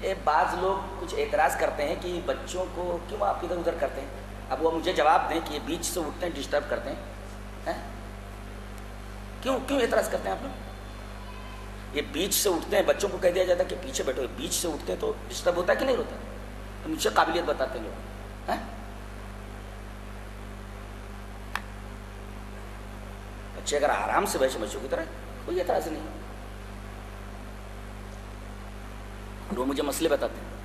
ये बाज लोग कुछ एतराज़ करते हैं कि बच्चों को क्यों आप इधर उधर करते हैं? अब वो मुझे जवाब दें कि ये बीच से उठते हैं डिस्टर्ब करते हैं। है? क्यों क्यों एतराज़ करते हैं आप लोग? ये बीच से उठते हैं, बच्चों को कह दिया जाता है कि पीछे बैठो बीच से उठते हैं तो डिस्टर्ब होता है कि नहीं होता? तो मुझसे काबिलियत बताते हैं लोग। हैं? बच्चे अगर आराम से बैठे, बच्चों की तरह, कोई एतराज़ नहीं। वो मुझे मसले बताते हैं।